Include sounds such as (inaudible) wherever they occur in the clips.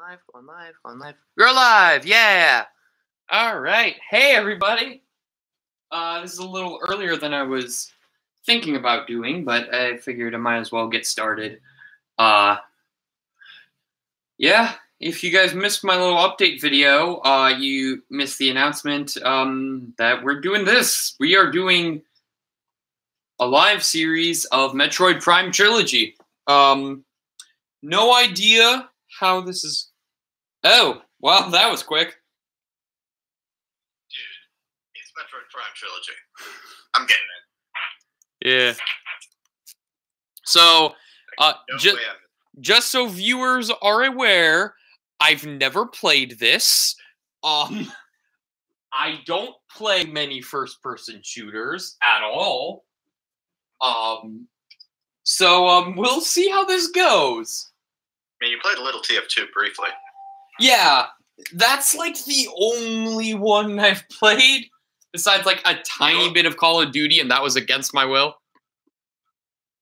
live, going live, going live. We're live, yeah. All right. Hey, everybody. Uh, this is a little earlier than I was thinking about doing, but I figured I might as well get started. Uh, yeah, if you guys missed my little update video, uh, you missed the announcement um, that we're doing this. We are doing a live series of Metroid Prime Trilogy. Um, no idea how this is. Oh, wow, that was quick. Dude, it's Metroid Prime Trilogy. I'm getting it. Yeah. So, uh, No ju- just so viewers are aware, I've never played this. Um, (laughs) I don't play many first-person shooters at all. Um, so um, we'll see how this goes. I mean, you played a little TF2 briefly. Yeah, that's like the only one I've played besides like a tiny bit of Call of Duty, and that was against my will.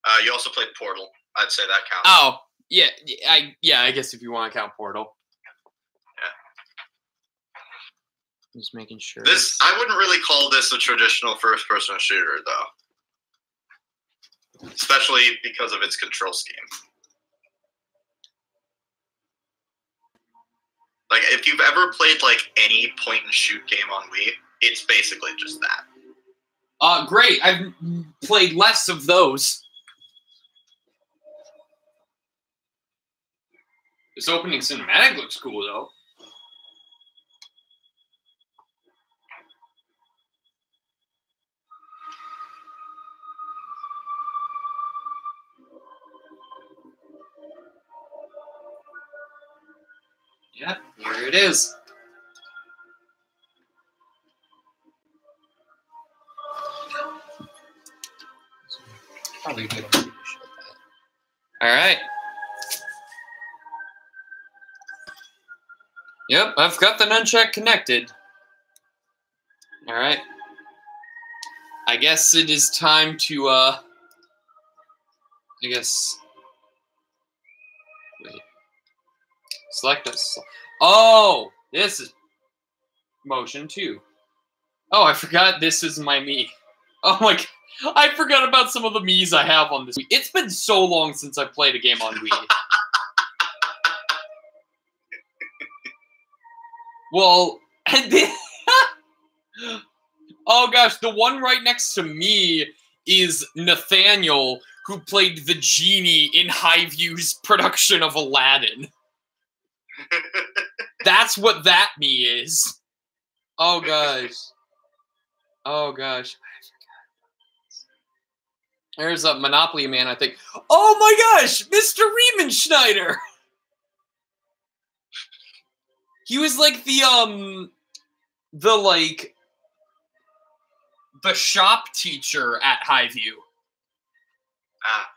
Uh, you also played Portal. I'd say that counts. Oh, yeah, I yeah, I guess if you want to count Portal. Yeah. Just making sure. This I wouldn't really call this a traditional first-person shooter, though. Especially because of its control scheme. Like, if you've ever played like any point-and-shoot game on Wii, it's basically just that. Uh, great. I've played less of those. This opening cinematic looks cool, though. Yep, here it is. Probably good. All right. Yep, I've got the nunchuck connected. All right. I guess it is time to, uh, I guess, Select us. Oh, this is motion two. Oh, I forgot this is my Mii. Oh my. I forgot about some of the Mii's I have on this. It's been so long since I played a game on Wii. (laughs) well, and then, (laughs) oh gosh, the one right next to me is Nathaniel, who played the genie in Highview's production of Aladdin. (laughs) That's what that Mii is. Oh gosh. Oh gosh. There's a Monopoly Man, I think. Oh my gosh, Mr. Riemenschneider. He was like the um the like the shop teacher at Highview. Ah,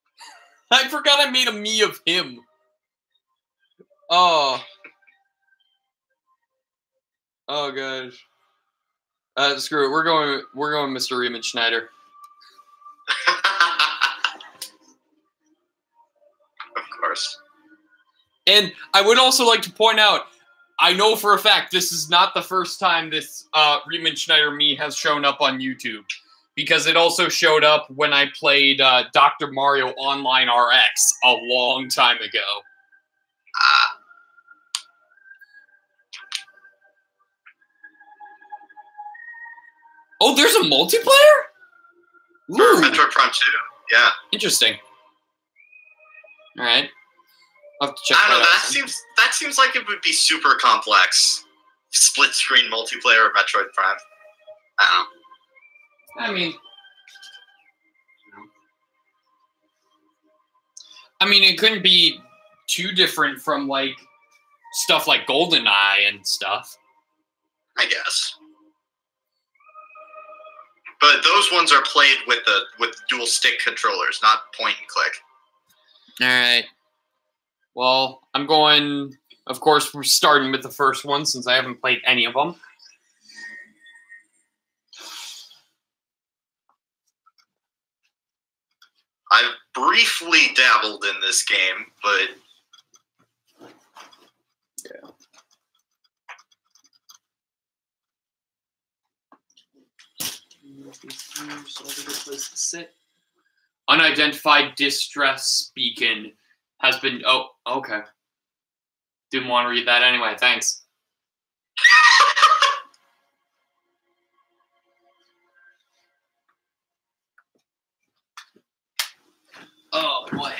(laughs) I forgot I made a Mii of him. Oh. Oh gosh. Uh screw it. We're going we're going Mr. Riemenschneider. (laughs) of course. And I would also like to point out, I know for a fact this is not the first time this uh, Riemann Schneider Mii has shown up on YouTube, because it also showed up when I played uh, Dr. Mario Online RX a long time ago. Ah, Oh, there's a multiplayer? for Metroid Prime 2. Yeah. interesting. All right, I'll have to check I don't know. that That seems that seems like it would be super complex. Split screen multiplayer of Metroid Prime. I don't know. I mean, I mean, it couldn't be too different from like stuff like GoldenEye and stuff. I guess. But those ones are played with the with dual stick controllers, not point and click. All right. Well, I'm going. Of course, we're starting with the first one since I haven't played any of them. I've briefly dabbled in this game, but All the good to sit. Unidentified distress beacon has been. Oh, okay. Didn't want to read that anyway. Thanks. (laughs) Oh boy.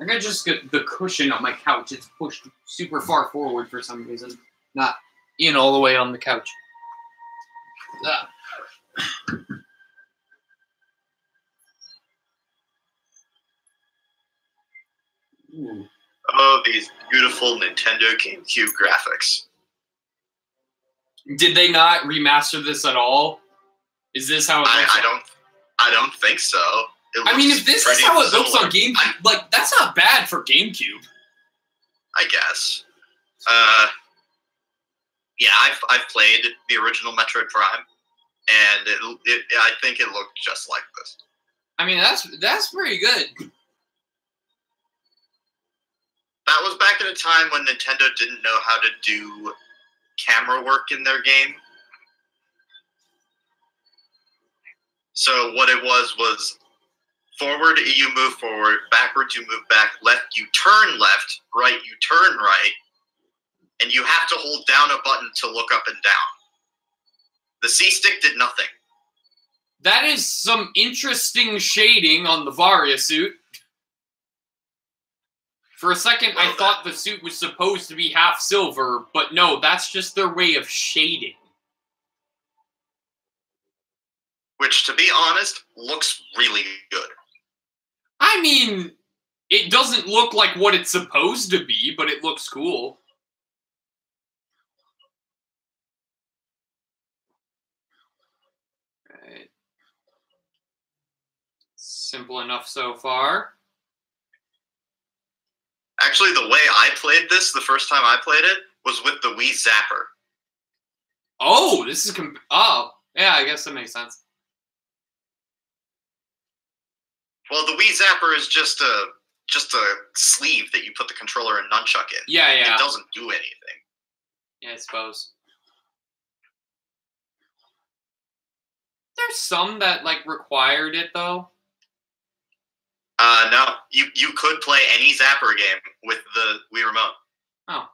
I got just get the cushion on my couch. It's pushed super far forward for some reason, not in all the way on the couch. Ah. Oh, these beautiful Nintendo GameCube graphics. Did they not remaster this at all? Is this how it I. I don't. I don't think so. I mean, if this is how it looks similar. on GameCube, like that's not bad for GameCube. I guess. Uh, yeah, I've I've played the original Metroid Prime, and it, it I think it looked just like this. I mean, that's that's pretty good. That was back in a time when Nintendo didn't know how to do camera work in their game. So what it was was forward you move forward, backwards you move back, left you turn left, right you turn right, and you have to hold down a button to look up and down. The C stick did nothing. That is some interesting shading on the Varia suit. For a second, I Well, thought the suit was supposed to be half silver, but no, that's just their way of shading. Which, to be honest, looks really good. I mean, it doesn't look like what it's supposed to be, but it looks cool. Right. Simple enough so far. Actually, the way I played this the first time I played it was with the Wii Zapper. Oh, this is comp- oh yeah. I guess that makes sense. Well, the Wii Zapper is just a just a sleeve that you put the controller and nunchuck in. Yeah, yeah, It doesn't do anything. yeah. I suppose. There's some that like required it though. Uh, no, you you could play any Zapper game with the Wii remote. Oh.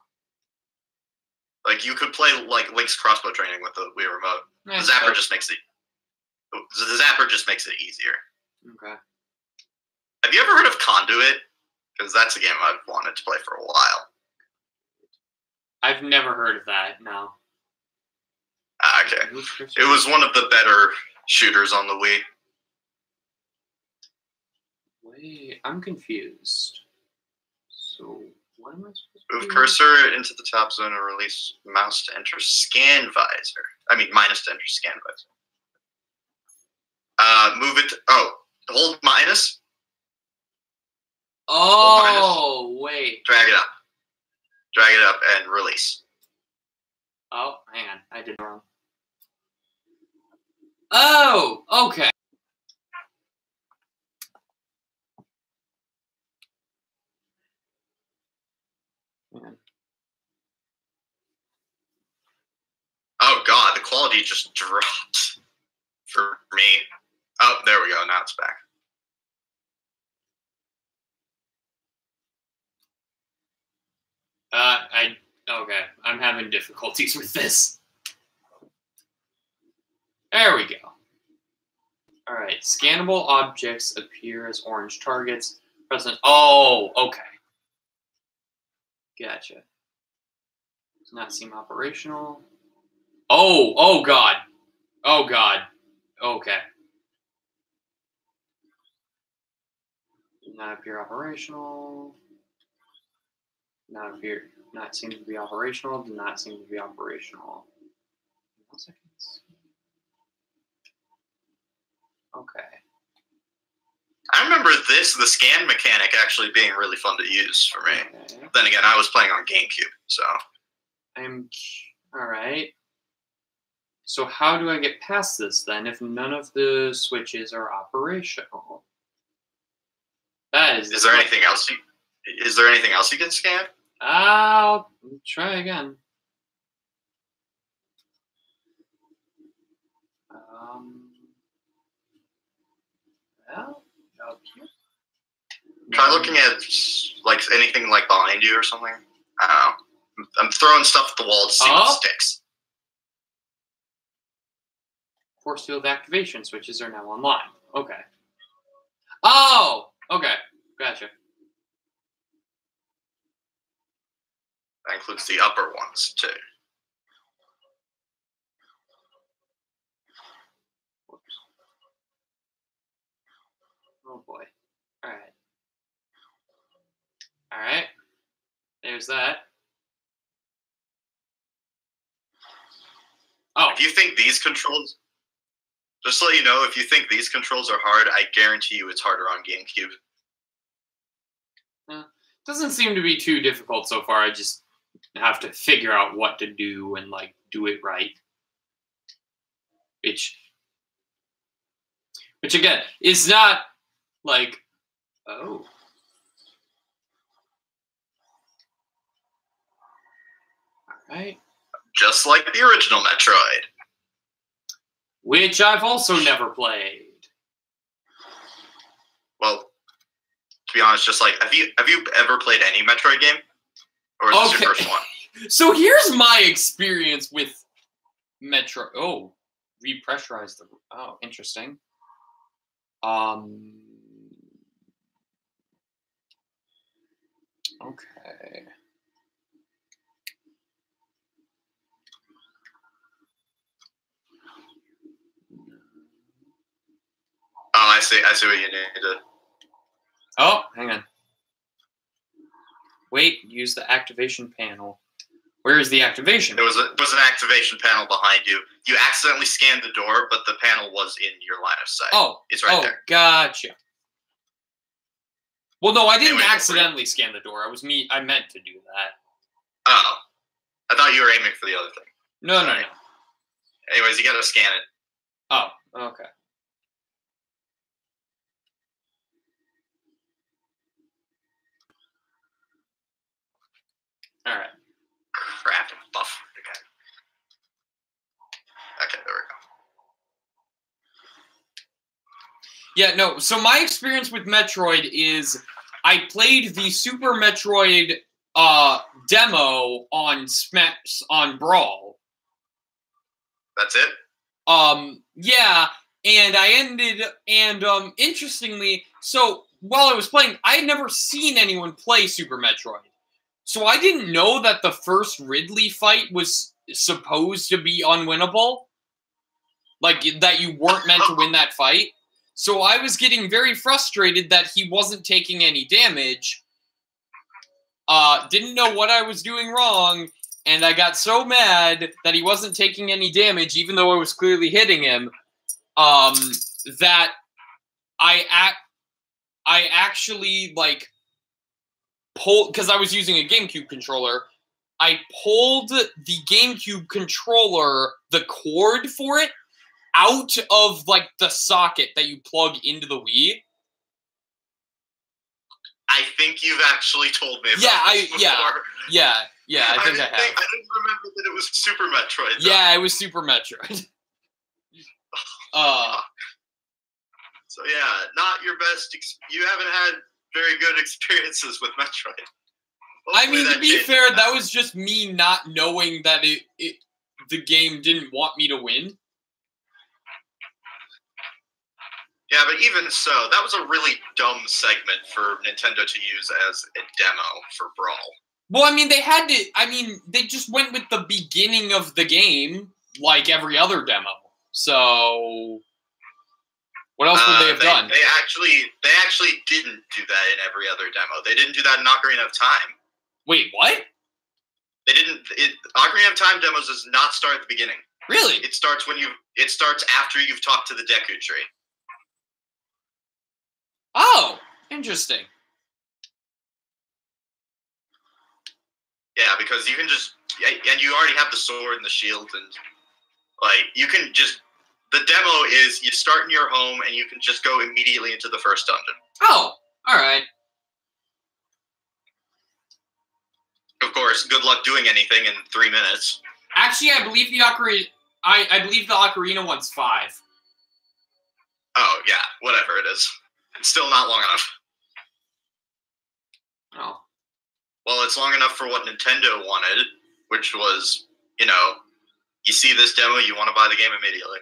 Like you could play like Link's crossbow training with the Wii remote. I The Zapper just makes it. The Zapper just makes it easier. okay. Have you ever heard of Conduit? Because that's a game I've wanted to play for a while. I've never heard of that. No. Ah, okay. It was one of the better shooters on the Wii. Wait, I'm confused. So what am I supposed to Move do? cursor into the top zone and release mouse to enter scan visor. I mean, minus to enter scan visor. Uh, move it. oh, hold minus. Oh wait. Drag it up. Drag it up and release. Oh, hang on. I did wrong. Oh, okay. Oh god, the quality just dropped for me. Oh, there we go. Now it's back. Uh, I okay. I'm having difficulties (laughs) with this. There we go. All right. Scannable objects appear as orange targets. Present. Oh, okay. Gotcha. Does not seem operational. Oh, oh God. Oh God. Okay. Does not appear operational. Not appear. Not seem to be operational. did not seem to be operational. One second. Okay. I remember this, the scan mechanic, actually being really fun to use for me. Okay. Then again, I was playing on GameCube, so I'm all right. So how do I get past this then if none of the switches are operational? That is. Is there anything else? You, is there anything else you can scan? I'll try again. Um. Well, okay. Try looking at like anything like behind you or something. I don't know. I'm throwing stuff at the wall to see Oh. what sticks. Force field activation switches are now online. Okay. Oh, okay. Gotcha. That includes the upper ones too. Whoops. Oh boy. All right. All right. There's that. Oh, If you think these controls, just to let you know, if you think these controls are hard, I guarantee you it's harder on GameCube. doesn't seem to be too difficult so far. I just have to figure out what to do and like do it right. Which which again is not like oh all right Just like the original Metroid. which I've also never played. Well, to be honest, just like have you have you ever played any Metroid game, or is Okay. your first one? So here's my experience with Metro. Oh, repressurize the. Oh, interesting. Um. Okay. Oh, I see. I see what you need to. Oh, hang on. Wait, use the activation panel. Where is the activation? There was a was an activation panel behind you. You accidentally scanned the door, but the panel was in your line of sight. Oh, it's right oh, there. gotcha. Well, no, I didn't Anyway, accidentally scan the door. I was me. I meant to do that. Oh, I thought you were aiming for the other thing. No, no, no. Anyways, you gotta scan it. Oh, okay. All right. Crap, buff again. Okay, there we go. Yeah, no. So my experience with Metroid is I played the Super Metroid uh demo on Smash on Brawl. That's it. Um yeah, and I ended and um interestingly, so while I was playing, I had never seen anyone play Super Metroid. So I didn't know that the first Ridley fight was supposed to be unwinnable. Like that you weren't meant to win that fight. So I was getting very frustrated that he wasn't taking any damage. Uh didn't know what I was doing wrong and I got so mad that he wasn't taking any damage even though I was clearly hitting him um that I act I actually like pulled because I was using a GameCube controller. I pulled the GameCube controller, the cord for it, out of like the socket that you plug into the Wii. I think you've actually told me. About Yeah, I- this yeah, before. Yeah, yeah, I think I, didn't have. think- I didn't remember that it was Super Metroid. though. yeah, it was Super Metroid. (laughs) (laughs) uh, So yeah, not your best. Ex- you haven't had very good (laughs) experiences with Metroid. I mean, to be fair, now. that was just me not knowing that it, it the game didn't want me to win. Yeah, but even so, that was a really dumb segment for Nintendo to use as a demo for Brawl. Well, I mean, they had to. I mean, they just went with the beginning of the game, like every other demo. So, what else would Uh, they have done? They actually, they actually didn't do that in every other demo. They didn't do that in Ocarina of Time. Wait, what? They didn't. It, Ocarina of Time demos does not start at the beginning. Really? It starts when you. It starts after you've talked to the Deku Tree. Oh, interesting. Yeah, because you can just and you already have the sword and the shield and like you can just the demo is you start in your home and you can just go immediately into the first dungeon. Oh, All right. Of course, good luck doing anything in three minutes. Actually, I believe the ocarina. I I believe the ocarina one's five. Oh yeah, whatever it is. It's still not long enough. Oh. Well, it's long enough for what Nintendo wanted, which was, you know, you see this demo, you want to buy the game immediately.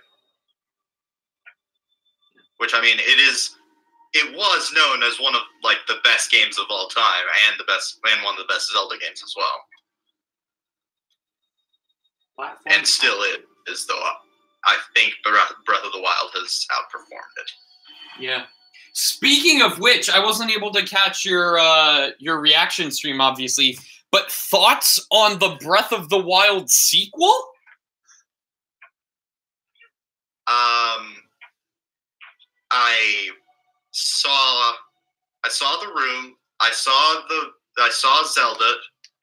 Which I mean, it is. It was known as one of like the best games of all time, and the best, and one of the best Zelda games as well. Platform. And still, it is though. I think Breath Breath of the Wild has outperformed it. Yeah. Speaking of which, I wasn't able to catch your uh, your reaction stream, obviously. But thoughts on the Breath of the Wild sequel? Um, I saw, I saw the room. I saw the, I saw Zelda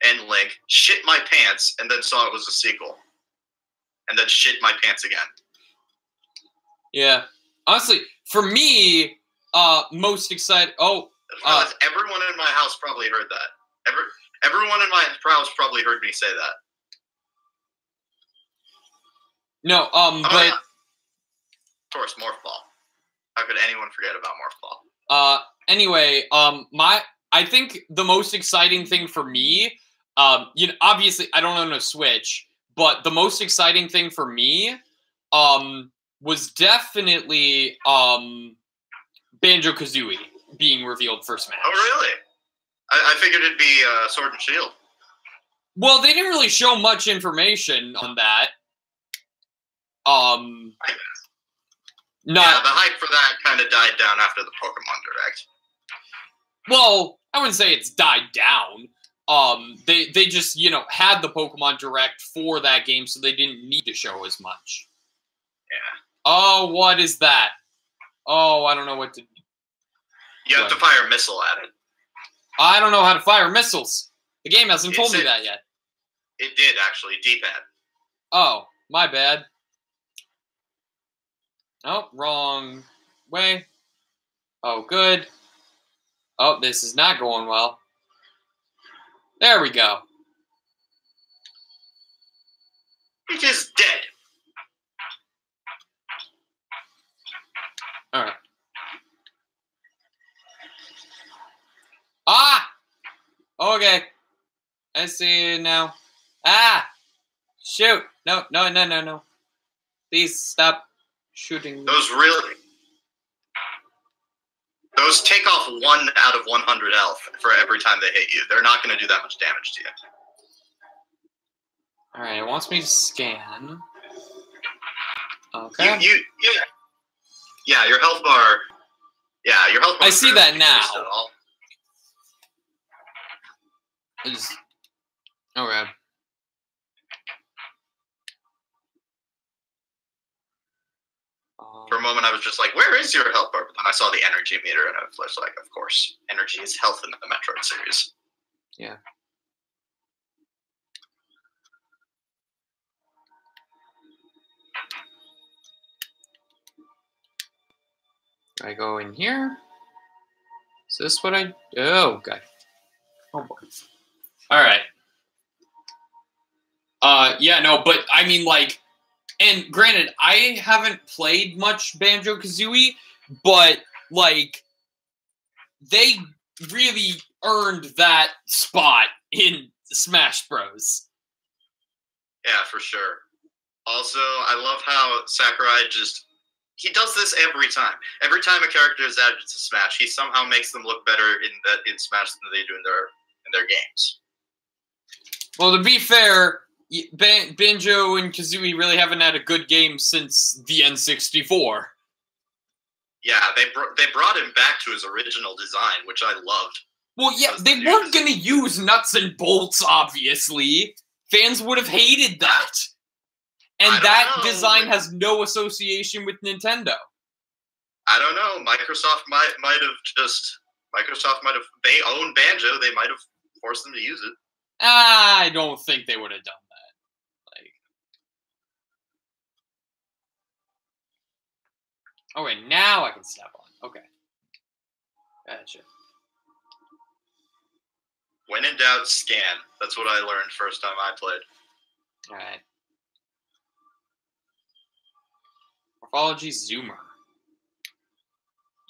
and Link shit my pants, and then saw it was a sequel, and then shit my pants again. Yeah. Honestly, for me, uh, most excited. Oh, Uh, everyone in my house probably heard that. Every, everyone in my house probably heard me say that. no. Um, Oh, but. Of course, Morph Ball. How could anyone forget about Morph Ball? Uh, anyway, um, my I think the most exciting thing for me, um, you know, obviously I don't own a Switch, but the most exciting thing for me, um, was definitely um, Banjo Kazooie being revealed for Smash. Oh, really? I, I figured it'd be uh, Sword and Shield. Well, they didn't really show much information on that. Um, yeah, the hype for that kind of died down after the Pokemon Direct. well, I wouldn't say it's died down. Um, they they just you know had the Pokemon Direct for that game, so they didn't need to show as much. Yeah. Oh, what is that? Oh, I don't know what to. You have to fire a missile at it. I don't know how to fire missiles. The game hasn't told It's me that yet. It did actually, D-pad. Oh, my bad. Oh, wrong way. Oh, good. Oh, this is not going well. There we go. It is dead. All right. Ah! Okay. I see you now. Ah! Shoot! No, no, no, no, no. Please stop shooting. Those really. Those take off one out of 100 health for every time they hit you. They're not going to do that much damage to you. All right, it wants me to scan. Okay. You, you, yeah. Yeah, your health bar. Yeah, your health bar. I see that now. All. Just. Um, For a moment, I was just like, "Where is your health bar?" But then I saw the energy meter, and I was like, "Of course, energy is health in the Metroid series." Yeah. I go in here. Is this what I? Oh, okay. Oh boy. All right. Uh, yeah, no, but I mean, like, and granted, I haven't played much Banjo Kazooie, but like, they really earned that spot in Smash Bros. Yeah, for sure. Also, I love how Sakurai just he does this every time. Every time a character is added to Smash, he somehow makes them look better in that in Smash than they do in their in their games. Well, to be fair, Ban- Banjo and Kazooie really haven't had a good game since the N64. Yeah, they br- they brought him back to his original design, which I loved. Well, yeah, they the weren't going to use nuts and bolts, obviously. Fans would have hated that. And that know. design has no association with Nintendo. I don't know. Microsoft might might have just Microsoft might have they own Banjo. They might have forced them to use it. I don't think they would have done that. Like, oh wait, now I can step on. Okay, gotcha. When in doubt, scan. That's what I learned first time I played. All right. Morphology Zoomer.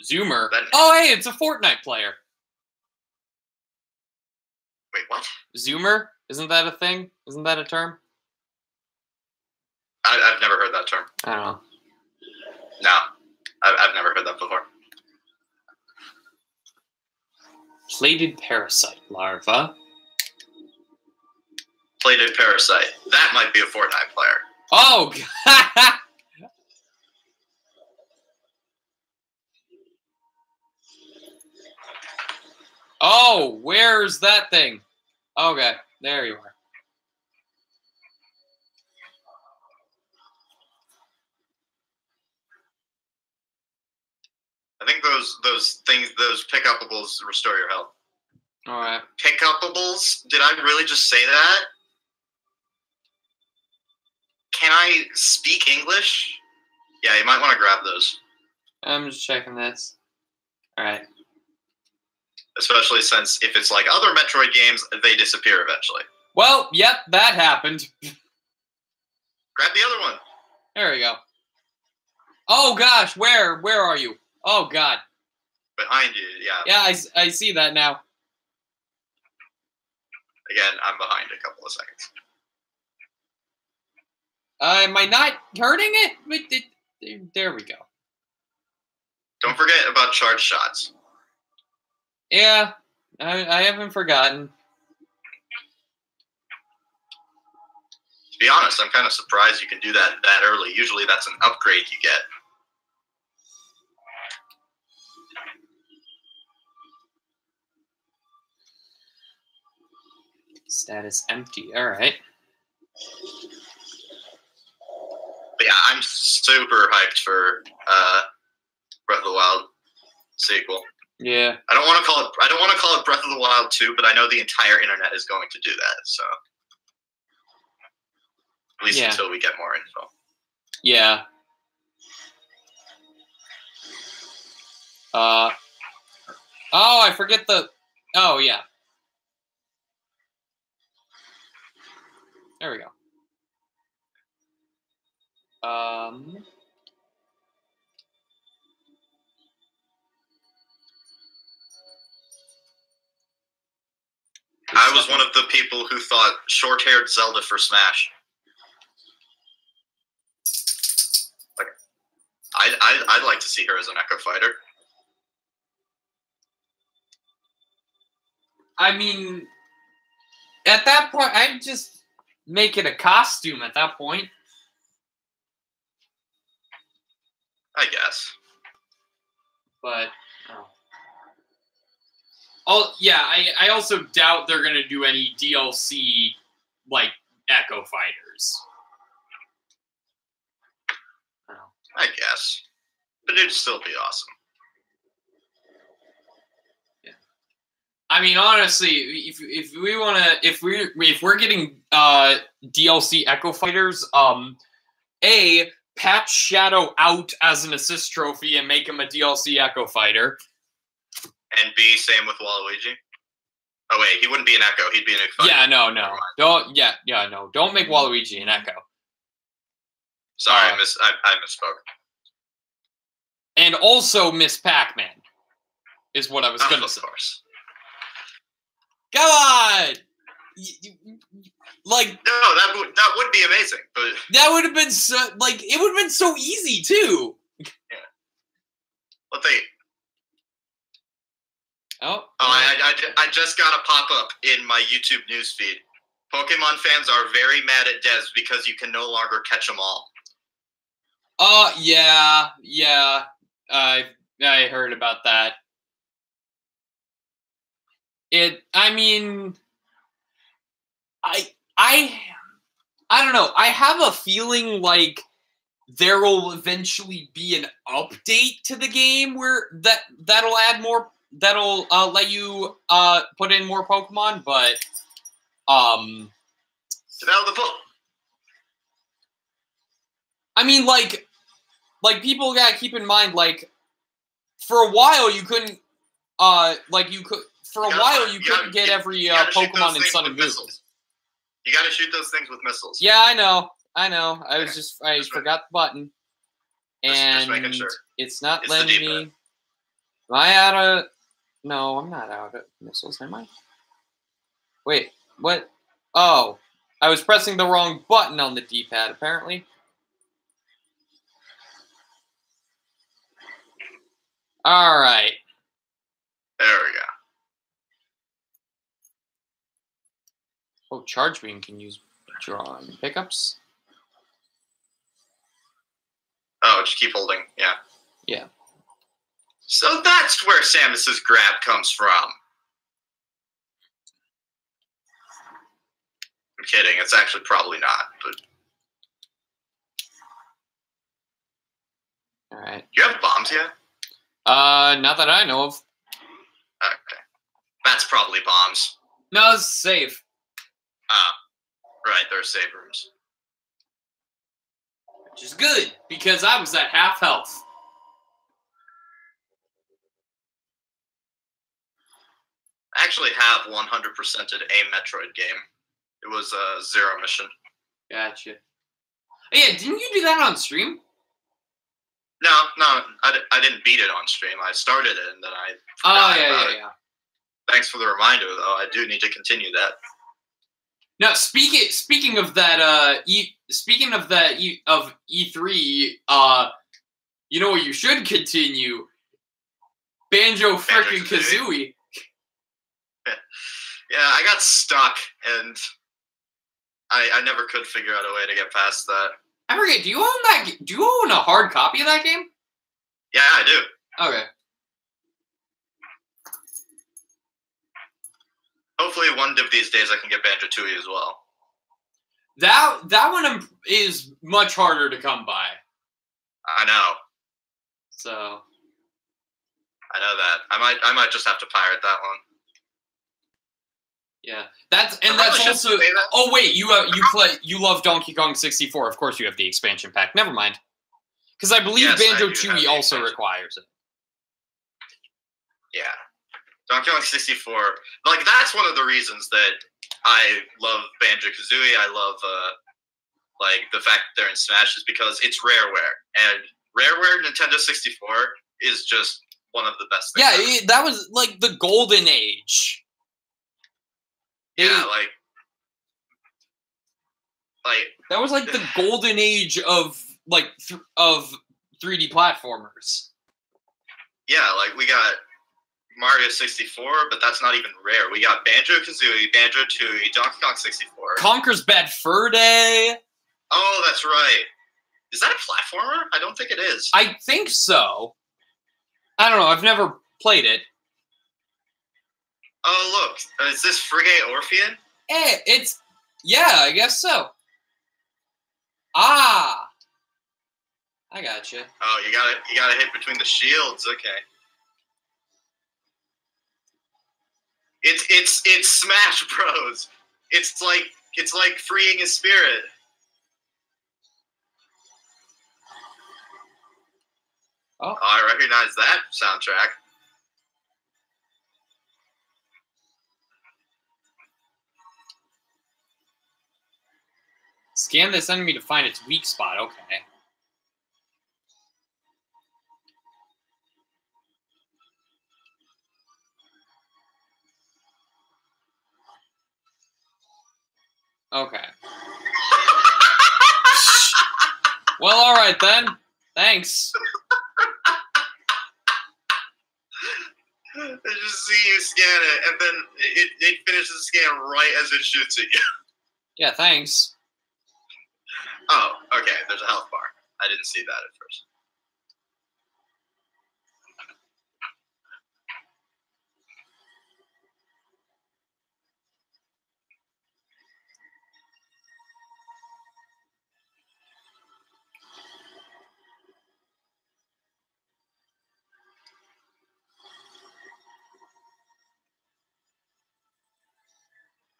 Zoomer. That- Oh, hey, it's a Fortnite player. Wait, what? Zoomer? Isn't that a thing? Isn't that a term? I, I've never heard that term. I don't know. No, I've, I've never heard that before. Plated parasite larva. Plated parasite. That might be a Fortnite player. Oh, (laughs) oh, where's that thing? Okay, there you are. I think those those things, those pickupables restore your health. All right. Pickupables? Did I really just say that? Can I speak English? Yeah, you might want to grab those, I'm just checking this. All right. especially since if it's like other Metroid games, they disappear eventually. Well, yep, that happened. Grab the other one. There we go. Oh gosh, where where are you? Oh god. Behind you, yeah. Yeah, I, I see that now. Again, I'm behind a couple of seconds. Uh, am I not hurting it? There we go. Don't forget about charge shots. Yeah, I, I haven't forgotten. To be honest, I'm kind of surprised you can do that that early. Usually, that's an upgrade you get. Status empty. All right. But yeah, I'm super hyped for uh, Breath of the Wild sequel. Yeah. I don't want to call it. I don't want to call it Breath of the Wild 2, but I know the entire internet is going to do that. So at least Yeah. until we get more info. Yeah. Uh. Oh, I forget the. Oh yeah. There we go. Um. I was one of the people who thought short-haired Zelda for Smash. Like, I I I'd like to see her as an Echo Fighter. I mean, at that point, I'd just make it a costume. At that point, I guess. but oh. oh yeah, I I also doubt they're gonna do any DLC like Echo Fighters. I guess. But it'd still be awesome. I mean, honestly, if if we want to, if we if we're getting uh DLC Echo Fighters, um, a patch Shadow out as an assist trophy and make him a DLC Echo Fighter. And B, same with Waluigi. Oh wait, he wouldn't be an Echo. He'd be an Echo. Yeah, no, no, don't. Yeah, yeah, no, don't make Waluigi an Echo. Sorry, Uh, I miss. I, I misspoke. And also Miss Pac-Man is what I was gonna of say. course. Come on, like No, that would that would be amazing. But that would have been so like it would have been so easy too. what they Oh, Oh, I, I, I just got a pop up in my YouTube news feed. Pokemon fans are very mad at Des because you can no longer catch them all. Uh, yeah, yeah. I I heard about that. It. I mean, I I I don't know. I have a feeling like there will eventually be an update to the game where that that'll add more. That'll uh, let you uh put in more Pokemon, but um. Get out of the book. I mean, like, like people gotta keep in mind, like, for a while you couldn't, uh, like you could for a gotta- while, you you gotta- couldn't get you- every you uh, gotta Pokemon in Sun and Moon. missiles. You got to shoot those things with missiles. Yeah, I know. I know. I was just I Just forgot the button, Just- just and sure. it's not It's letting me. Am I out of? No, I'm not out of missiles. Am I? Wait, what? Oh, I was pressing the wrong button on the D-pad. Apparently. All right. There we go. Oh, Charge Beam can use draw drawing pickups. Oh, just keep holding. Yeah. Yeah. So that's where Samus's grab comes from. I'm kidding. It's actually probably not. But All right. do you have bombs yet? Uh, not that I know of. Okay. That's probably bombs. No, it's safe. Ah, right. There are save rooms. Which is good because I was at half health. I actually have 100%ed a Metroid game. It was a zero mission. Gotcha. Oh, Yeah, didn't you do that on stream? No, no, I, I didn't beat it on stream. I started it and then I. Oh yeah, yeah, yeah. Thanks for the reminder, though. I do need to continue that. Now, speaking speaking of that, uh, e, speaking of that e, of E three, uh, you know what you should continue? Banjo freaking Kazooie. (laughs) Yeah, I got stuck and I, I never could figure out a way to get past that. I forget. Do you own that? Do you own a hard copy of that game? Yeah, I do. Okay. Hopefully, one of these days I can get Banjo Tooie as well. That that one is much harder to come by. I know. So I know that. I might I might just have to pirate that one. yeah, that's and that's also. that. Oh wait, you uh, you play you love Donkey Kong 64. Of course, you have the expansion pack. Never mind, because I believe Yes, Banjo Tooie also requires it. Yeah. Donkey Kong 64. Like that's one of the reasons that I love Banjo Kazooie. I love uh like the fact that they're in Smash is because it's rareware. And rareware Nintendo 64 is just one of the best things. Yeah, it, that was like the golden age. yeah, It- like like that was like the (sighs) golden age of like th- of 3D platformers. yeah, like we got Mario 64, but that's not even rare. We got Banjo Kazooie, Banjo Tooie, Donkey Kong 64. Conker's Bad Fur Day. oh, that's right. Is that a platformer? I don't think it is. I think so. I don't know. I've never played it. Oh, look. Is this Frigate Orpheon? Eh, it's yeah, I guess so. Ah, I got gotcha. Oh, you got to You got to hit between the shields. Okay. It's it's it's Smash Bros. It's like it's like freeing his spirit. Oh. oh. I recognize that soundtrack. Scan this enemy to find its weak spot. Okay. Okay. (laughs) Well, all right then. Thanks. I just see you scan it, and then it, it finishes the scan right as it shoots at you. Yeah, thanks. Oh, okay. There's a health bar. I didn't see that at first.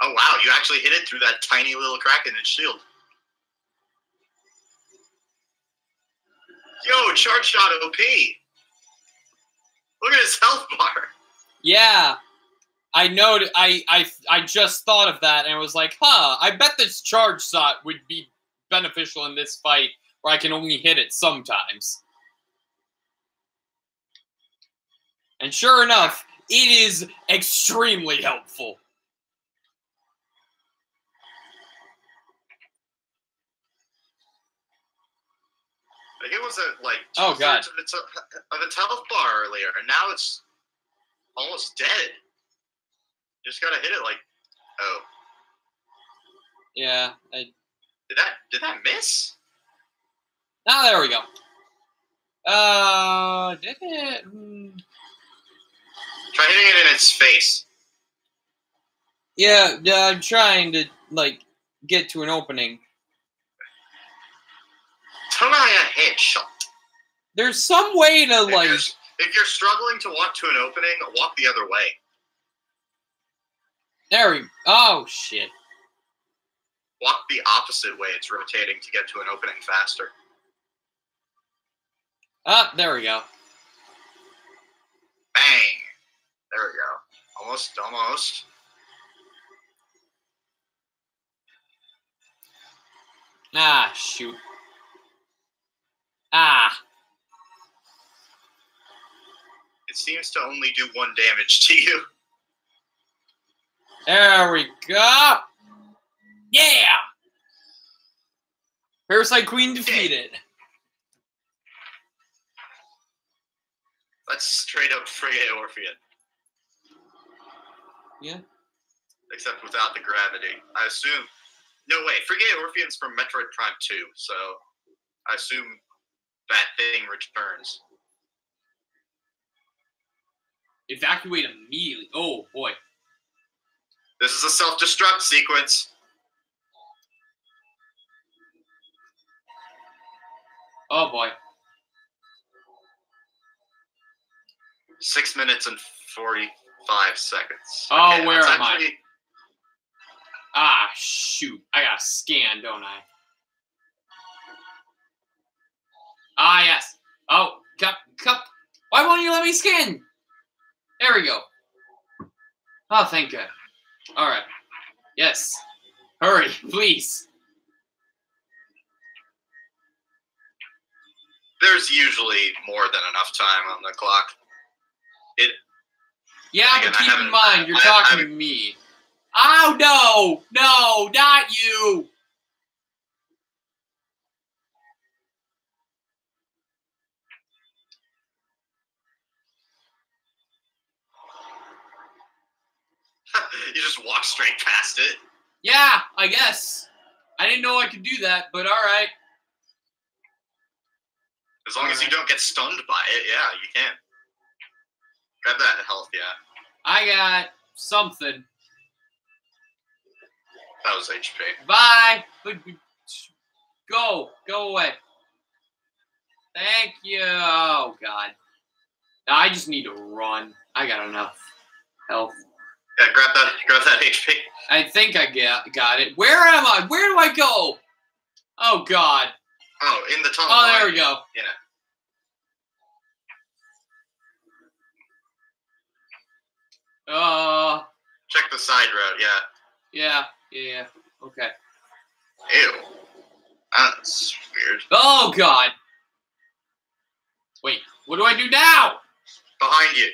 Oh wow, you actually hit it through that tiny little crack in its shield. Yo, charge shot OP. Look at his health bar. Yeah. I know I I I just thought of that and was like, huh, I bet this charge shot would be beneficial in this fight where I can only hit it sometimes. And sure enough, it is extremely helpful. Like it was a like Oh, God. of its of its health bar earlier, and now it's almost dead. Just gotta hit it like, oh, Yeah. I, did that did that miss? ah, there we go. Uh, did it? Hmm. Try hitting it in its face. Yeah, yeah, I'm trying to like get to an opening. Try a headshot. There's some way to If like you're, if you're struggling to walk to an opening, walk the other way. there we oh shit. Walk the opposite way it's rotating to get to an opening faster. Ah, there we go. Bang! There we go. Almost, almost. Ah, shoot. Ah, It seems to only do one damage to you. there we go. Yeah. Parasite Queen defeated. That's straight up Frigate Orpheon. Yeah. Except without the gravity. I assume. No way. Frigate Orpheon's from Metroid Prime 2, so I assume that thing returns. Evacuate immediately. Oh boy. This is a self destruct sequence. Oh boy. Six minutes and 45 seconds. Oh, where that's am I? Ah, shoot. I got to scan, don't I? Ah, yes. Oh, cup, cup. Why won't you let me skin? There we go. Oh, thank God. All right. Yes. Hurry, please. There's usually more than enough time on the clock. It. Yeah, Again, but keep in mind, you're I- talking I- to me. Oh, no. No, not you. (laughs) you just walk straight past it. Yeah, I guess. I didn't know I could do that, but all right. As long as you don't get stunned by it, yeah, you can. Grab that health, yeah. I got something. That was HP. Bye. Go. Go away. Thank you. Oh, God. I just need to run. I got enough health. Yeah, grab that (laughs) grab that HP. I think I get, got it. Where am I? Where do I go? Oh, God. Oh, in the tunnel. Oh, there behind we go. Yeah. Uh, Check the side road, yeah. yeah, yeah, yeah. Okay. Ew. That's weird. Oh, God. Wait, what do I do now? Behind you.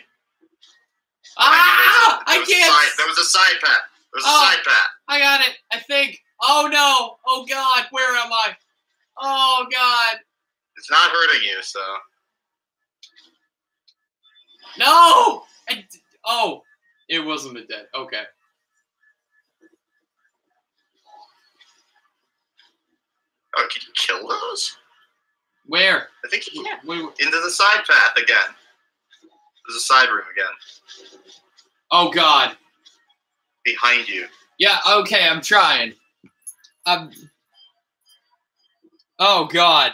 Ah! There I a can't. side- there was a side path. There was a Oh. side path. I got it. I think. Oh no. Oh God. Where am I? Oh God. It's not hurting you, so No. I, oh, it wasn't the dead. Okay. oh, can you kill those? Where? I think you can. Wait, Into the side path again. There's a side room again. oh God. Behind you. Yeah. Okay. I'm trying. I'm. Oh God.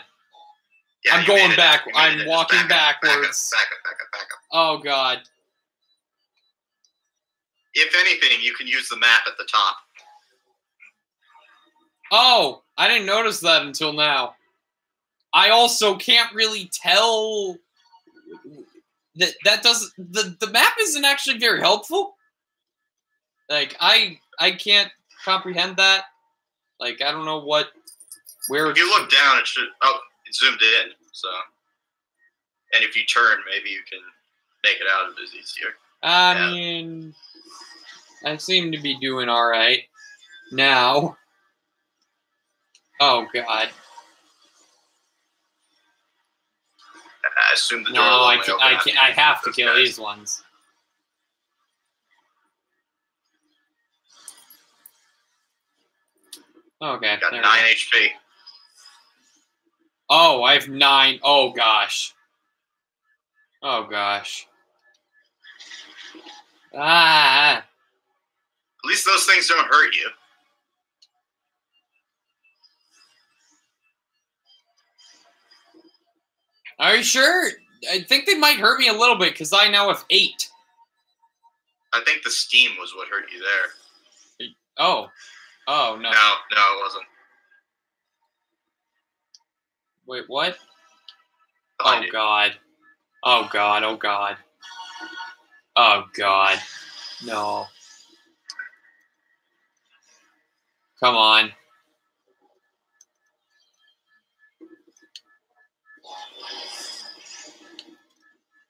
Yeah, I'm going back. I'm walking back backwards. Back up, back up, back up, back up. Oh God. If anything, you can use the map at the top. Oh, I didn't notice that until now. I also can't really tell that that doesn't the the map isn't actually very helpful. Like I I can't comprehend that. Like I don't know what where If you look down, it should. Oh, it zoomed in. So, and if you turn, maybe you can make it out a bit easier. I Yeah. mean, I seem to be doing all right now. Oh God! I assume the door. No, I can, I can, I have to kill guys. these ones. Okay. Got nine. HP. Oh, I have nine. Oh gosh. Oh gosh. Ah. At least those things don't hurt you. Are you sure? I think they might hurt me a little bit because I now have eight. I think the steam was what hurt you there. Oh. Oh no. No, no, it wasn't. Wait, what? Behind Oh you. god. Oh god, oh god. Oh god. No. Come on.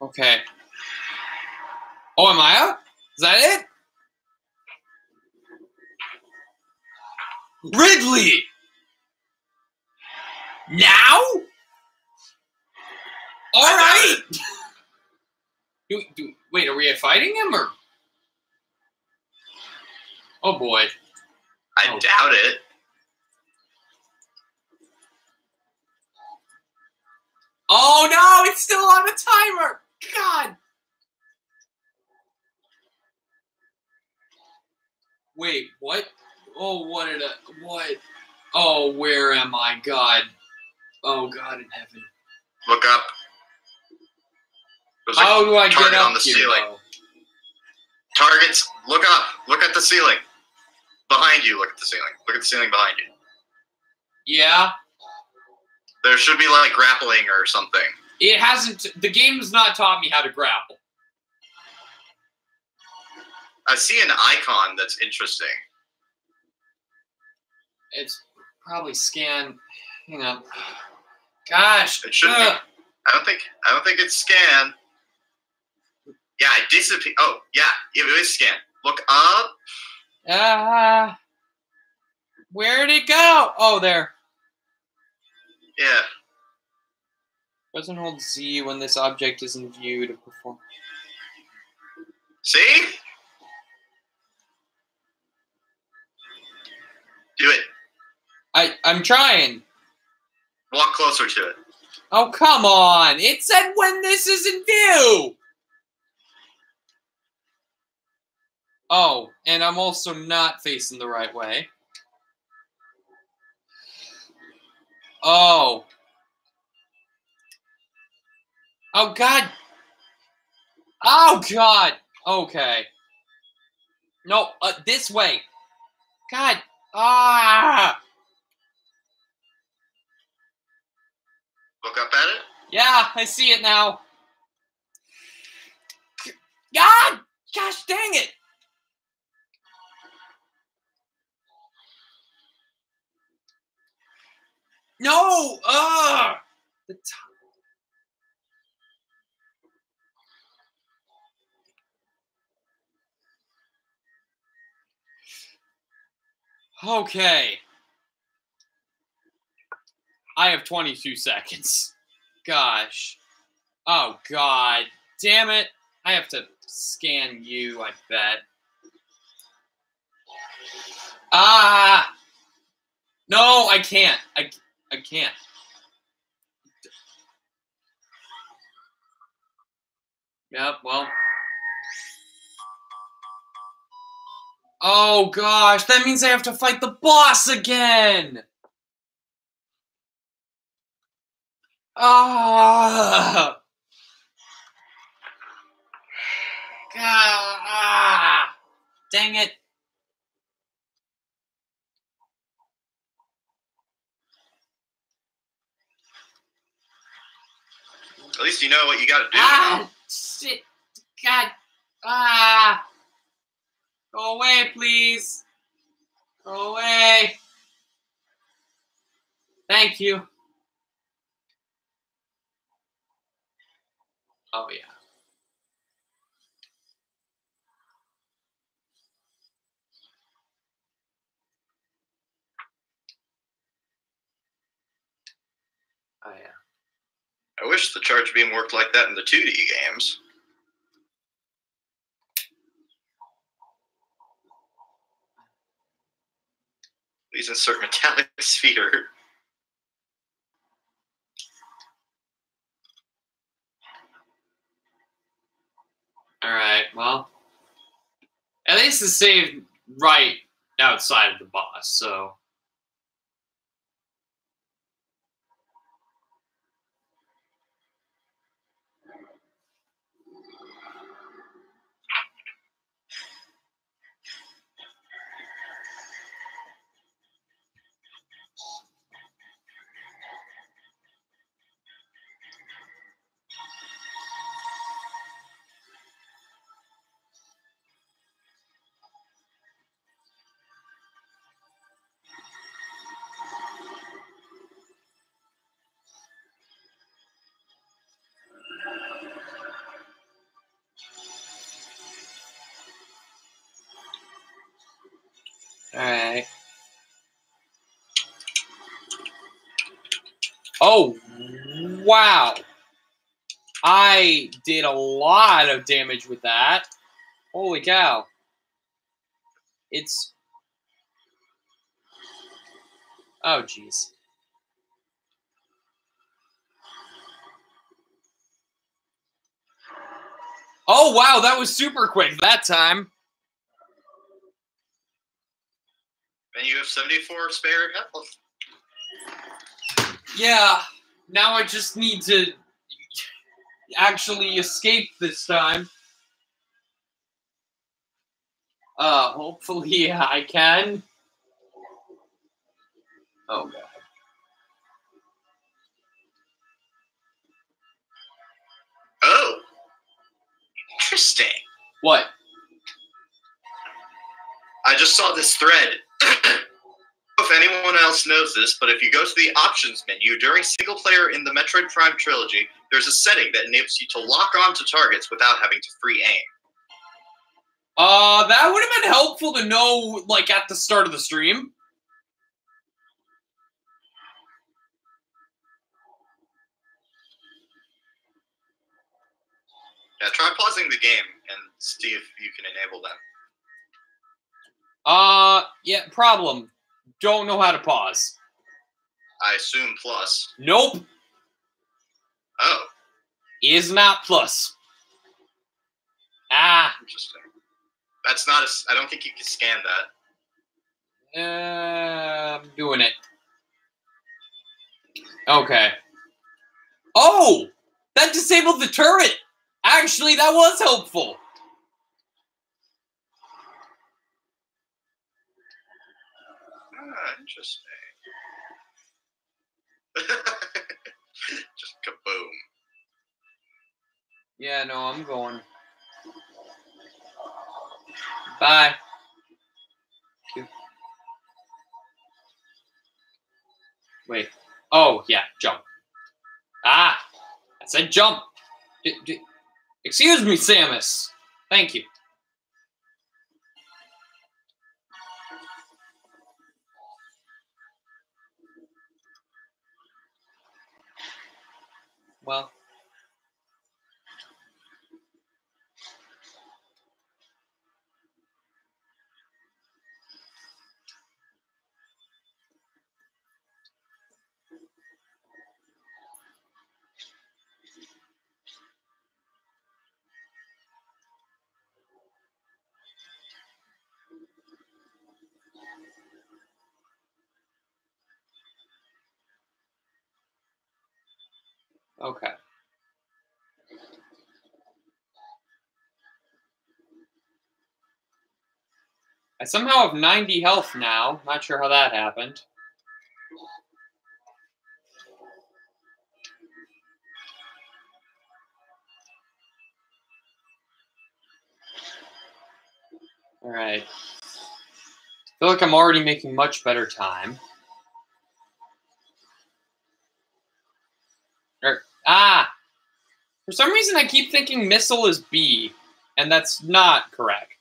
Okay. Oh, am I out? Is that it? Ridley! Now? All I right. doubt Do, do, wait, are we fighting him or? Oh boy. I Oh. doubt it. Oh no, it's still on the timer. God. Wait, what? Oh, what did I? What? Oh, where am I? God. Oh God in heaven. Look up. There's How do I get target up on the here? ceiling. though? Targets. Look up. Look at the ceiling. Behind you. Look at the ceiling. Look at the ceiling behind you. Yeah. There should be like grappling or something. It hasn't. The game has not taught me how to grapple. I see an icon that's interesting. It's probably scan. Hang on. Gosh. It should be. I don't think. I don't think it's scan. Yeah, it disappeared. Oh, yeah, it is scan. Look up. Ah. where'd it go? Oh, there. Yeah. And hold Z when this object is in view to perform. See? Do it. I I'm trying. Walk closer to it. Oh come on! It said when this is in view. Oh, and I'm also not facing the right way. Oh. Oh God. Oh God. Okay. No, uh, this way. God. Ah. Look up at it. Yeah, I see it now. God! Gosh dang it! Okay. I have 22 seconds. Gosh. Oh, God. Damn it. I have to scan you, I bet. Ah! No, I can't. I, I can't. Yep, well. Oh, gosh. That means I have to fight the boss again! Ah! Ah! Dang it. At least you know what you got to do. Ah! Shit. God. Ah! Go away, please. Go away. Thank you. Oh, yeah. Oh, yeah. I wish the charge beam worked like that in the 2D games. Please insert (laughs) metallic sphere. All right. Well, at least it's saved right outside of the boss. So. Wow. I did a lot of damage with that. Holy cow. It's. Oh, jeez. Oh, wow. That was super quick that time. And you have 74 spare health. Yeah, now I just need to actually escape this time. Uh, hopefully (laughs) I can. Oh god. Oh. Interesting. What? I just saw this thread. (clears throat) if anyone else knows this, but if you go to the options menu during single player in the Metroid Prime trilogy, there's a setting that enables you to lock on to targets without having to free aim. Uh, that would have been helpful to know, like, at the start of the stream. Yeah, try pausing the game and see if you can enable that. Uh, yeah, problem. Don't know how to pause. I assume plus. Nope, Oh, is not plus. Ah, interesting. That's not a. I don't think you can scan that. uh, I'm doing it. Okay. Oh, that disabled the turret. Actually, that was helpful. Ah, interesting. (laughs) Just kaboom. Yeah, no, I'm going. Bye. Wait. Oh, yeah, jump. Ah, I said jump. D- excuse me, Samus. Thank you. Well, okay. I somehow have 90 health now. Not sure how that happened. All right. I feel like I'm already making much better time. Ah! For some reason, I keep thinking missile is B, and that's not correct.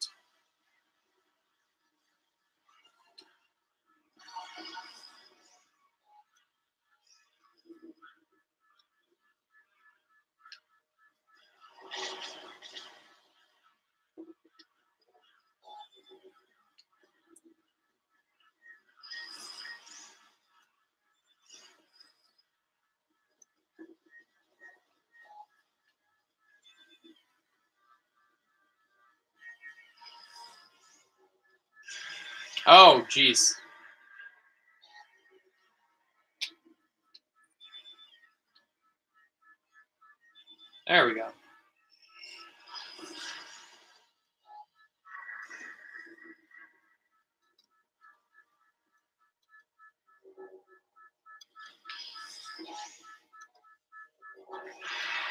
Oh, jeez. There we go.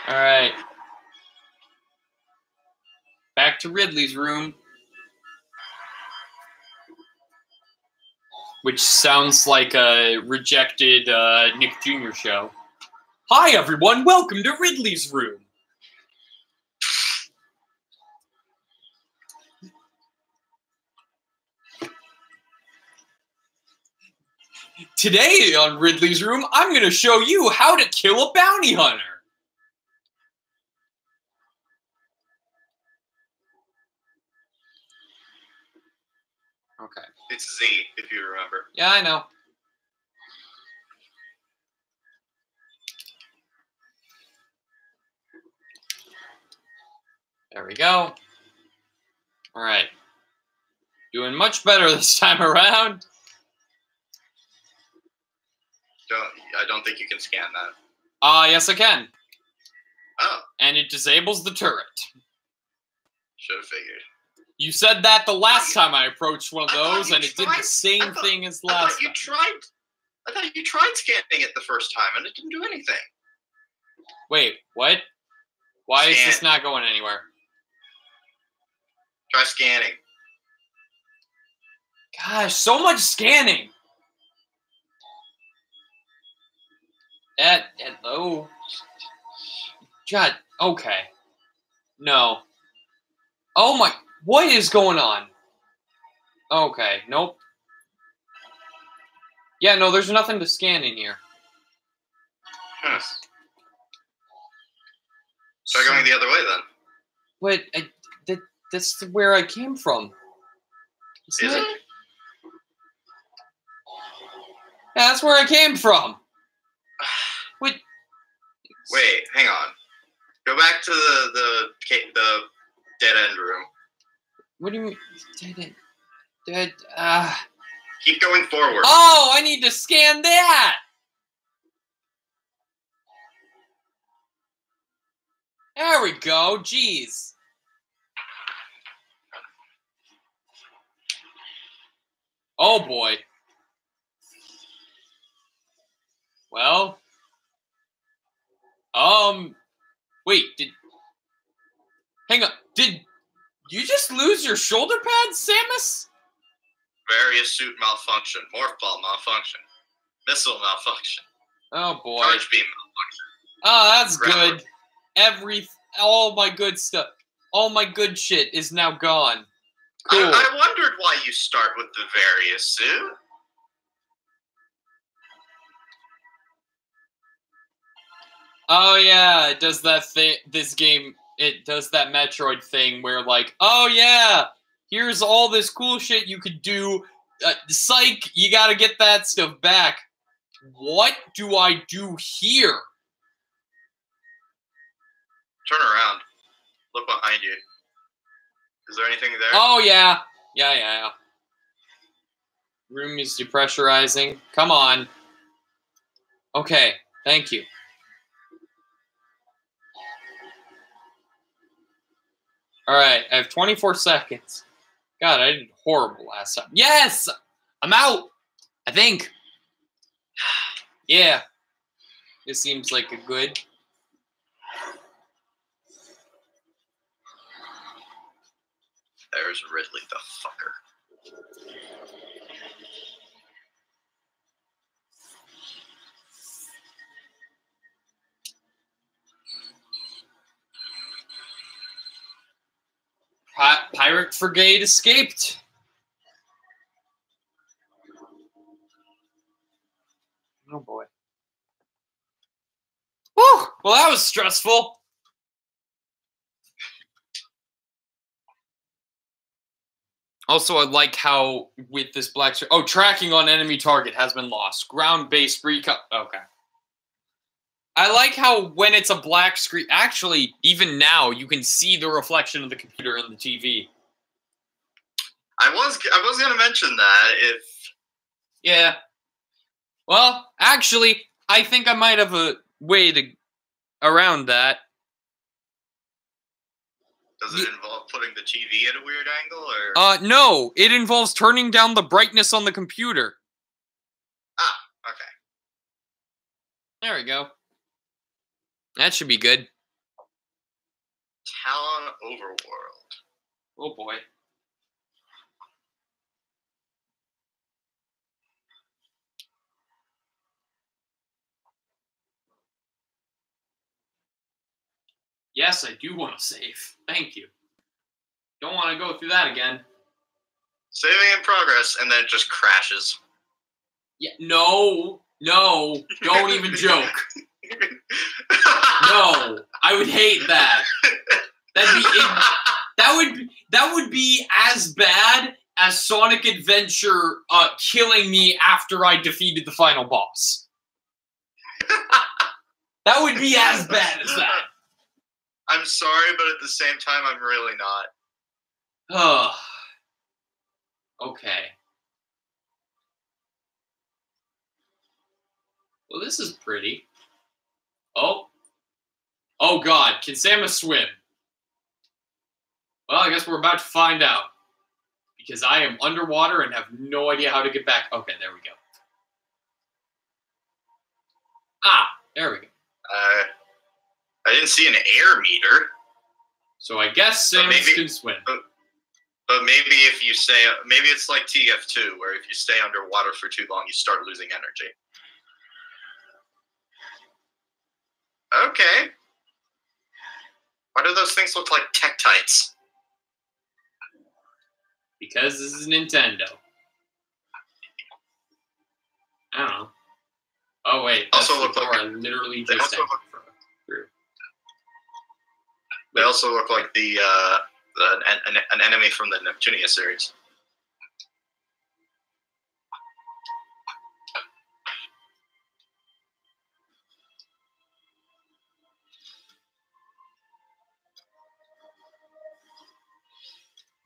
All right. Back to Ridley's room. Which sounds like a rejected uh, Nick Jr. show. Hi, everyone. Welcome to Ridley's room. Today on Ridley's Room, I'm going to show you how to kill a bounty hunter. Okay. It's Z, if you remember. Yeah, I know. There we go. All right. Doing much better (laughs) this time around. Don't, I don't think you can scan that. Ah, uh, yes, I can. Oh, And it disables the turret. should have figured. You said that the last time I approached one of those, and it did the same thought- thing as last. I thought you time. tried. I thought you tried scanning it the first time and it didn't do anything. Wait, what? Why is this not going anywhere? Try scanning. Gosh, so much scanning. At, oh, God. Okay. No. Oh my. What is going on? Okay. Nope. Yeah. No. There's nothing to scan in here. Huh. Try going the other way then. Wait. I, that, that's where I came from. Isn't Is it? it? Yeah, that's where I came from. (sighs) Wait. Wait, hang on. Go back to the the the dead end room. What do you mean? Did it? Did ah? Keep going forward. Oh, I need to scan that. There we go. Jeez. Oh boy. Well. Um. Wait. Did. Hang on. Did you just lose your shoulder pads, Samus? Varia suit malfunction. Morph ball malfunction. Missile malfunction. Oh boy. Charge beam malfunction. Oh, that's Ground. good. Every all my good stuff, all my good shit is now gone. Cool. I, I wondered why you start with the Varia suit. Oh yeah, it does that thing. This game, it does that Metroid thing where like, oh yeah, here's all this cool shit you could do. Uh, psych, you got to get that stuff back. What do I do here? Turn around. Look behind you. Is there anything there? Oh yeah, yeah, yeah. yeah. Room is depressurizing. Come on. Okay, thank you. All right, I have 24 seconds. God, I did horrible last time. Yes, I'm out. I think. (sighs) Yeah, this seems like a good. There's Ridley the fucker. Pi- Pirate Brigade escaped. Oh boy. Whew, well, that was stressful. Also, I like how with this black. Oh, tracking on enemy target has been lost. Ground based recon. Okay. I like how when it's a black screen, actually, even now, you can see the reflection of the computer in the TV. I was I was gonna mention that if Yeah. Well, actually, I think I might have a way to around that. does it involve putting the TV at a weird angle or Uh, no, it involves turning down the brightness on the computer. Ah, okay. There we go. That should be good. Tallon Overworld. Oh boy. Yes, I do want to save. Thank you. Don't want to go through that again. Saving in progress, and then it just crashes. Yeah, no, no, don't even (laughs) joke. No, (laughs) I would hate that. That'd be that would be, that would be as bad as Sonic Adventure uh, killing me after I defeated the final boss. That would be as bad as that. I'm sorry, but at the same time, I'm really not. Ugh. okay. Well, this is pretty. Oh. Oh, God. Can Samus swim? Well, I guess we're about to find out. Because I am underwater and have no idea how to get back. Okay, there we go. Ah, there we go. Uh, I didn't see an air meter, So I guess But Samus maybe- can swim. but maybe if you stay, maybe it's like TF2, where if you stay underwater for too long, you start losing energy. Okay. Why do those things look like Tektites? because this is Nintendo. I don't know. Oh wait, Also the look door like- I literally they just also look- through. They also look like the, uh, an, an, an enemy from the Neptunia series.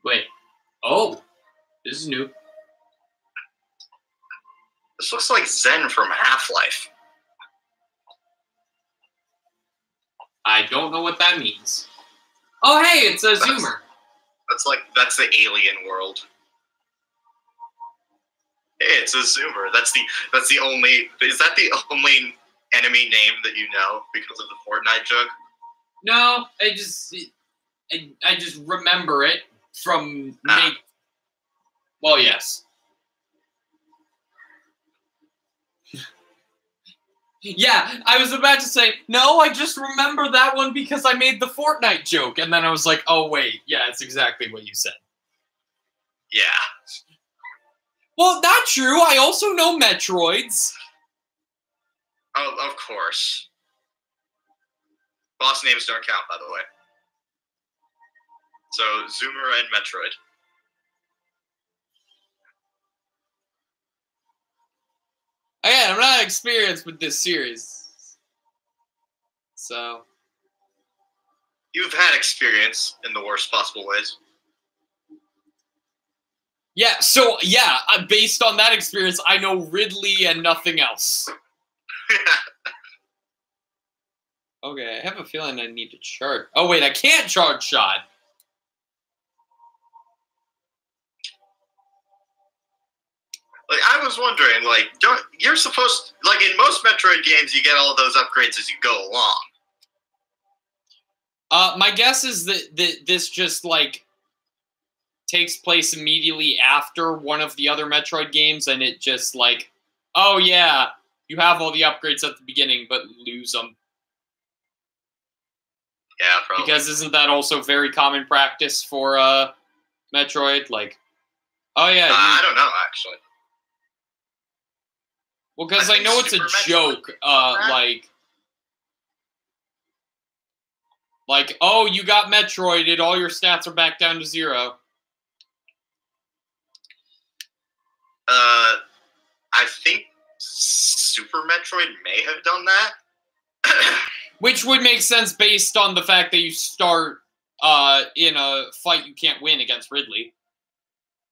Wait. Oh, this is new. This looks like Xen from Half Life. I don't know what that means. Oh hey, it's a That's- zoomer. That's like that's the alien world. Hey, it's a zoomer. That's the that's the only is that the only enemy name that you know because of the Fortnite joke? No, I just I, I just remember it from Ah. Well, yes. Yeah, I was about to say, no, I just remember that one because I made the Fortnite joke. And then I was like, oh, wait, yeah, it's exactly what you said. Yeah. Well, not true. I also know Metroids. Oh, of course. Boss names don't count, by the way. So Zoomer and Metroid. Again, I'm not experienced with this series. So, You've had experience in the worst possible ways. yeah, so, yeah, uh, based on that experience, I know Ridley and nothing else. (laughs) Okay, I have a feeling I need to charge. Oh, wait, I can't charge shot. Like I was wondering, like, don't you're supposed like in most Metroid games you get all those upgrades as you go along. Uh, my guess is that, that this just like takes place immediately after one of the other Metroid games, and it just like, oh yeah, you have all the upgrades at the beginning, but lose them. Yeah, probably. Because isn't that also very common practice for uh, Metroid? Like, oh yeah, Uh, you- I don't know actually. Well, because I I, know it's a joke. Uh, like, like, oh, you got Metroided, all your stats are back down to zero. Uh, I think Super Metroid may have done that. (coughs) Which would make sense based on the fact that you start uh, in a fight you can't win against Ridley.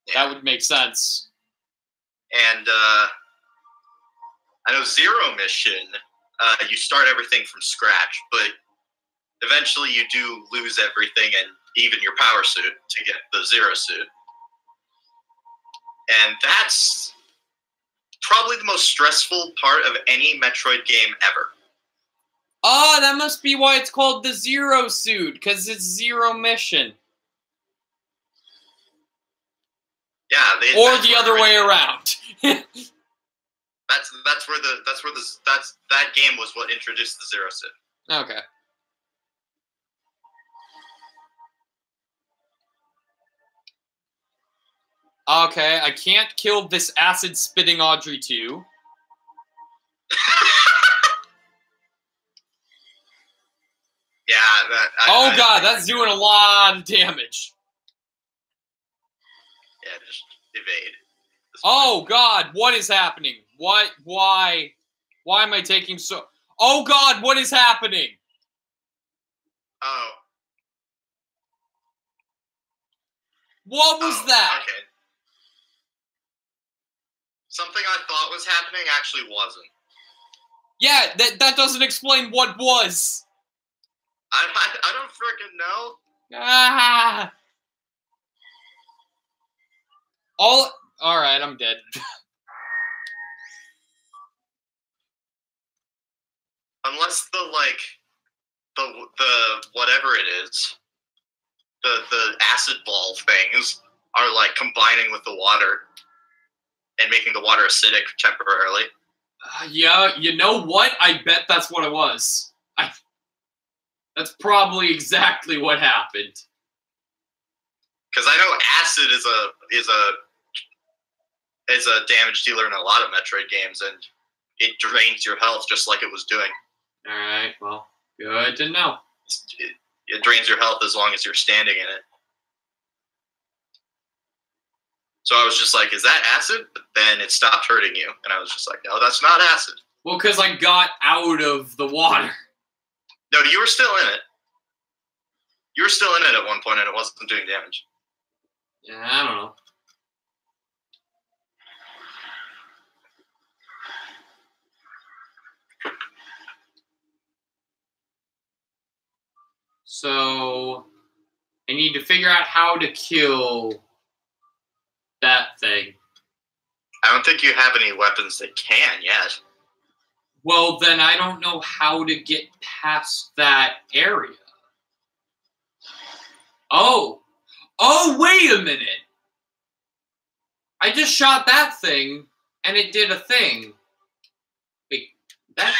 Yeah. That would make sense. and uh, I know Zero Mission, uh, you start everything from scratch, but eventually you do lose everything and even your power suit to get the Zero suit. And that's probably the most stressful part of any Metroid game ever. Oh, that must be why it's called the Zero Suit, because it's Zero Mission. Yeah, they, Or the other way around. (laughs) That's that's where the that's where the that's that game was what introduced the Zero suit. okay. Okay, I can't kill this acid spitting Audrey II. (laughs) Yeah, that. I, Oh I- god, that's doing a lot of damage. Yeah, just evade. Oh god, what is happening? What why why am I taking so Oh god, what is happening? Oh. What was oh, that? Okay. Something I thought was happening actually wasn't. Yeah, that that doesn't explain what was. I I, I don't freaking know. Ah. All all right, I'm dead. Unless the like the the whatever it is, the the acid ball things are like combining with the water and making the water acidic temporarily. Uh, yeah, you know what? I bet that's what it was. I That's probably exactly what happened. Because I know acid is a is a is a damage dealer in a lot of Metroid games, and it drains your health just like it was doing. All right, well, good to know. It, it drains your health as long as you're standing in it. So I was just like, "Is that acid?" But then it stopped hurting you, and I was just like, "No, that's not acid." Well, because I got out of the water. No, you were still in it. You were still in it at one point, and it wasn't doing damage. Yeah, I don't know. So I need to figure out how to kill that thing. I don't think you have any weapons that can yet. Well, then I don't know how to get past that area. Oh. Oh, wait a minute. I just shot that thing and it did a thing. Wait, that.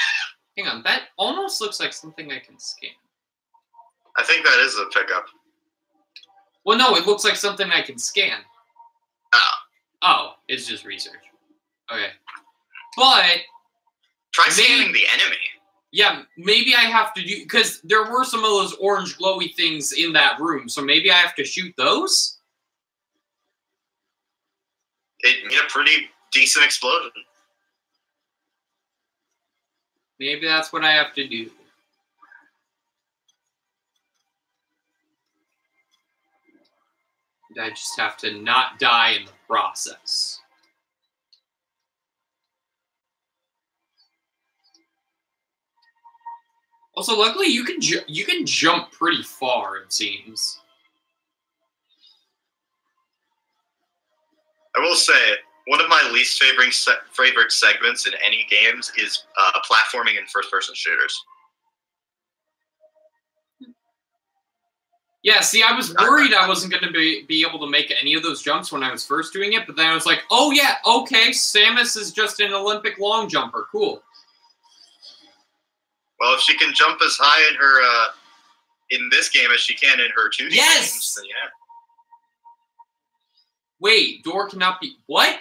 hang on, that almost looks like something I can scan. I think that is a pickup. Well, no, it looks like something I can scan. Oh. Oh, it's just research. Okay. But Try Me- scanning the enemy. Yeah, maybe I have to do because there were some of those orange glowy things in that room, so maybe I have to shoot those. It made a pretty decent explosion. Maybe that's what I have to do. I just have to not die in the process. Also, luckily you can you can jump pretty far. It seems. I will say one of my least favorite se- favorite segments in any games is uh, platforming in first person shooters. Yeah, see, I was worried I wasn't going to be, be able to make any of those jumps when I was first doing it, but then I was like, oh, yeah, okay, Samus is just an Olympic long jumper. Cool. Well, if she can jump as high in her uh, in this game as she can in her 2D Yes! games, then yeah. Wait, door cannot be. What?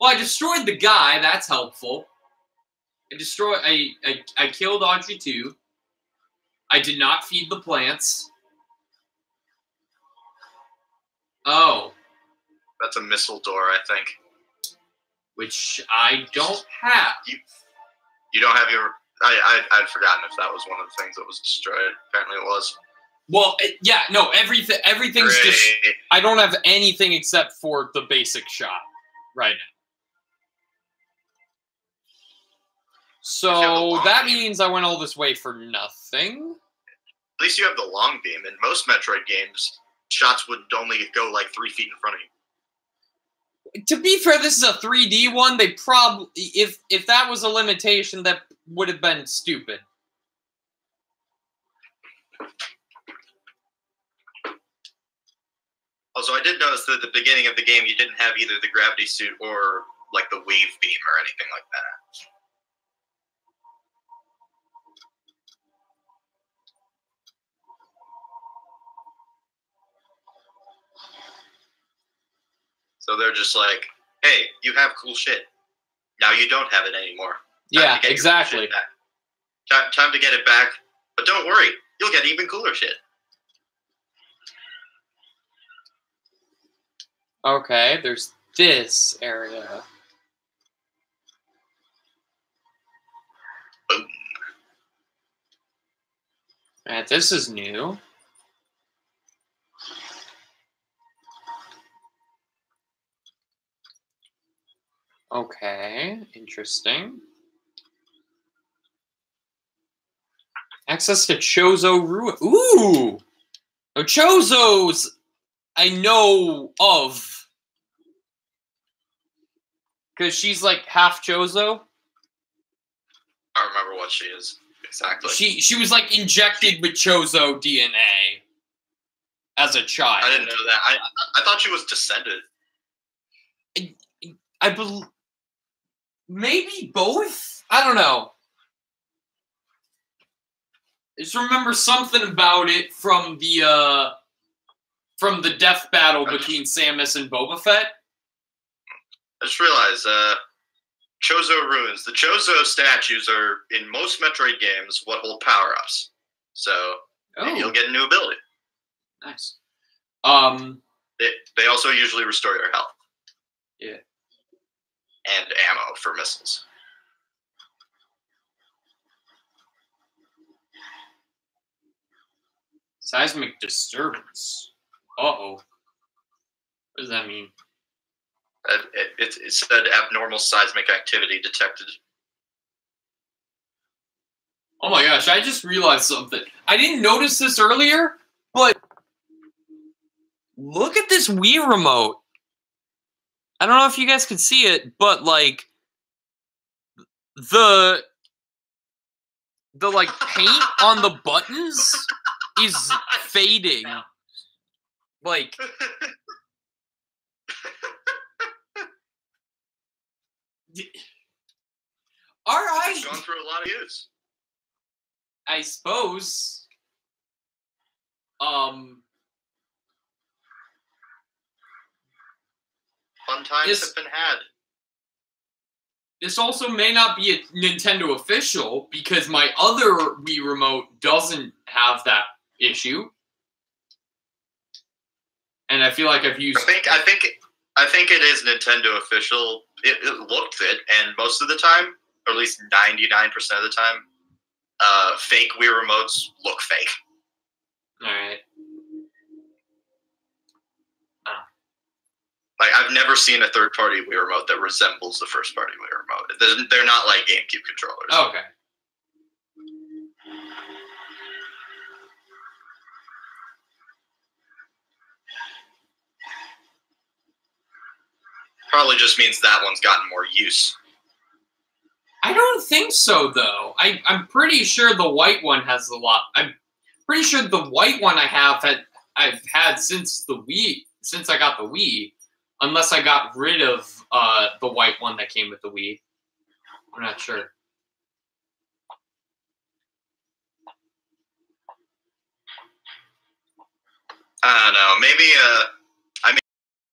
Well, I destroyed the guy. That's helpful. I destroyed. I, I, I killed Audrey II. I did not feed the plants. Oh, That's a missile door, I think. which I don't have. You you don't have your. I, I I'd forgotten if that was one of the things that was destroyed. Apparently, it was. Well, it, yeah, no, everything, everything's just. I don't have anything except for the basic shot right now. You have the So that beam. means I went all this way for nothing. At least you have the long beam. In most Metroid games, shots would only go like three feet in front of you. To be fair, this is a 3D one. They probably, if if that was a limitation, that would have been stupid. Also, I did notice that at the beginning of the game, you didn't have either the gravity suit or like the wave beam or anything like that. So they're just like, "Hey, you have cool shit. Now you don't have it anymore. Time Yeah, your cool exactly. Time, time to get it back. But don't worry, you'll get even cooler shit." Okay, there's this area. Boom. This is new. Okay, interesting. Access to Chozo Ruin. Ooh! Oh, Chozo's I know of. Because she's like half Chozo. I remember what she is exactly. She she was like injected with Chozo DNA as a child. I didn't know that. I I thought she was descended. I believe maybe both. I don't know. I just remember something about it from the uh from the death battle between Samus and Boba Fett. I just realized, uh, Chozo ruins. The Chozo statues are in most Metroid games what hold power ups. So maybe you'll Oh, get a new ability. nice. Um, They, they also usually restore your health. Yeah. And ammo for missiles. seismic disturbance. Uh oh. What does that mean? It, it, it, it said abnormal seismic activity detected. Oh my gosh, I just realized something. I didn't notice this earlier, but look at this Wii remote. I don't know if you guys can see it, but like the the like paint on the buttons is (laughs) fading. Like (laughs) all right. It's gone through a lot of use. I suppose. Um, Fun times Is- have been had. this also may not be a Nintendo official because my other Wii remote doesn't have that issue. And I feel like I've used. I think I think I think it is Nintendo official. It, it looked it, and most of the time, or at least ninety nine percent of the time, uh, fake Wii remotes look fake. All right. Like I've never seen a third party Wii remote that resembles the first party Wii remote. They're, they're not like GameCube controllers. Oh, okay. Probably just means that one's gotten more use. I don't think so, though. I, I'm pretty sure the white one has a lot. I'm pretty sure the white one I have had I've had since the Wii since I got the Wii, unless I got rid of uh, the white one that came with the Wii. I'm not sure. I don't know. Maybe uh,